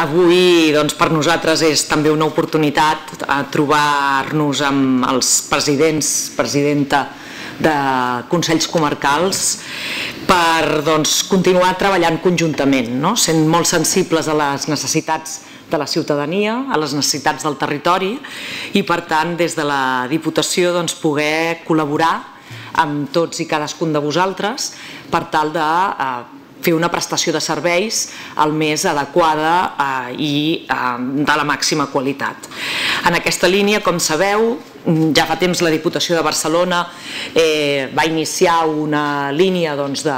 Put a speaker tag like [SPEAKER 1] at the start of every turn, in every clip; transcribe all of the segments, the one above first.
[SPEAKER 1] Avui doncs, per nosaltres és també una oportunitat a trobar-nos amb els presidents, presidenta de Consells Comarcals per doncs, continuar treballant conjuntament, no? sent molt sensibles a les necessitats de la ciutadania, a les necessitats del territori i per tant des de la Diputació doncs, poder col·laborar amb tots i cadascun de vosaltres per tal de eh, fer una prestació de serveis el més adequada eh, i eh, de la màxima qualitat. En aquesta línia, com sabeu, ja fa temps la Diputació de Barcelona eh, va iniciar una línia doncs, de,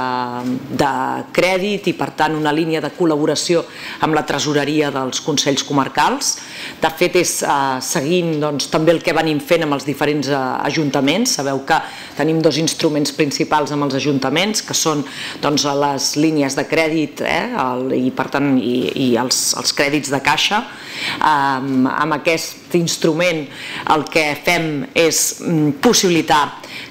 [SPEAKER 1] de crèdit i per tant una línia de col·laboració amb la tresoreria dels Consells Comarcals. De fet és eh, seguint doncs, també el que venim fent amb els diferents eh, ajuntaments. Sabeu que tenim dos instruments principals amb els ajuntaments que són doncs, les línies de crèdit eh, el, i per tant i, i els, els crèdits de caixa. Eh, amb aquest instrument el que fem fem és mm, possibilitar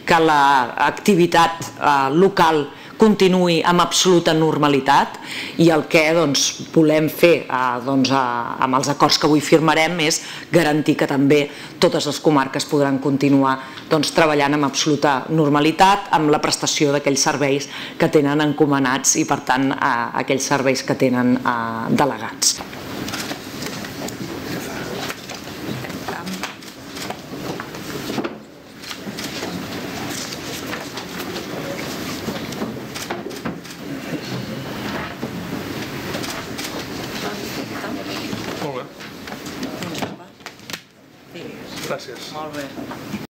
[SPEAKER 1] que l'activitat eh, local continuï amb absoluta normalitat i el que doncs, volem fer eh, doncs, eh, amb els acords que avui firmarem és garantir que també totes les comarques podran continuar doncs, treballant amb absoluta normalitat amb la prestació d'aquells serveis que tenen encomanats i per tant eh, aquells serveis que tenen eh, delegats. Bé.